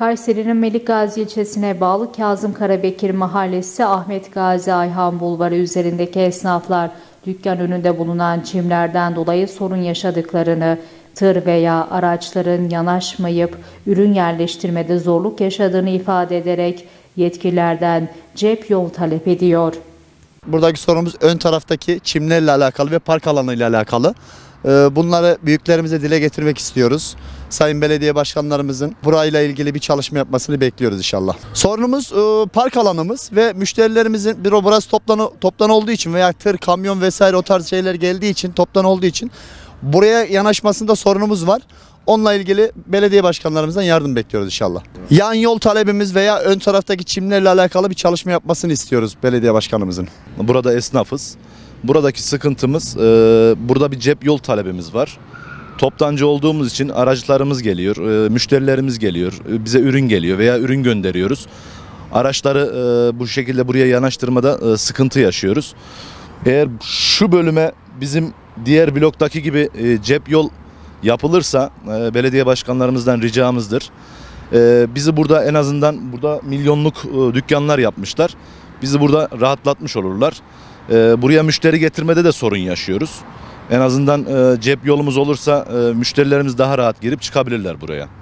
Kayseri'nin Melik Gazi ilçesine bağlı Kazım Karabekir Mahallesi Ahmet Gazi Ayhan Bulvarı üzerindeki esnaflar dükkan önünde bulunan çimlerden dolayı sorun yaşadıklarını, tır veya araçların yanaşmayıp ürün yerleştirmede zorluk yaşadığını ifade ederek yetkililerden cep yol talep ediyor. Buradaki sorunumuz ön taraftaki çimlerle alakalı ve park alanıyla alakalı. Ee, Bunları büyüklerimize dile getirmek istiyoruz. Sayın belediye başkanlarımızın burayla ilgili bir çalışma yapmasını bekliyoruz inşallah. Sorunumuz e, park alanımız ve müşterilerimizin bir burası toplan, toptan olduğu için veya tır, kamyon vesaire o tarz şeyler geldiği için toptan olduğu için buraya yanaşmasında sorunumuz var. Onunla ilgili belediye başkanlarımızdan yardım bekliyoruz inşallah. Yan yol talebimiz veya ön taraftaki çimlerle alakalı bir çalışma yapmasını istiyoruz belediye başkanımızın. Burada esnafız. Buradaki sıkıntımız e, burada bir cep yol talebimiz var. Toptancı olduğumuz için araçlarımız geliyor, e, müşterilerimiz geliyor, e, bize ürün geliyor veya ürün gönderiyoruz. Araçları e, bu şekilde buraya yanaştırmada e, sıkıntı yaşıyoruz. Eğer şu bölüme bizim diğer bloktaki gibi e, cep yol yapılırsa e, belediye başkanlarımızdan ricamızdır. E, bizi burada en azından burada milyonluk e, dükkanlar yapmışlar. Bizi burada rahatlatmış olurlar. E, buraya müşteri getirmede de sorun yaşıyoruz. En azından e, cep yolumuz olursa e, müşterilerimiz daha rahat girip çıkabilirler buraya.